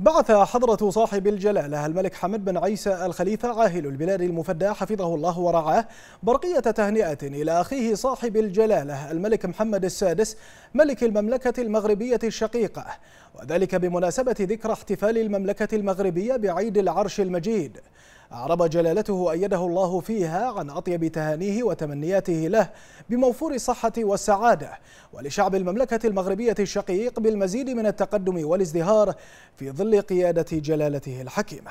بعث حضرة صاحب الجلالة الملك حمد بن عيسى الخليفة عاهل البلاد المفدى حفظه الله ورعاه برقية تهنئة إلى أخيه صاحب الجلالة الملك محمد السادس ملك المملكة المغربية الشقيقة. وذلك بمناسبة ذكرى احتفال المملكة المغربية بعيد العرش المجيد. أعرب جلالته أيده الله فيها عن أطيب تهانيه وتمنياته له بموفور الصحة والسعادة ولشعب المملكة المغربية الشقيق بالمزيد من التقدم والازدهار في ظل قيادة جلالته الحكيمة.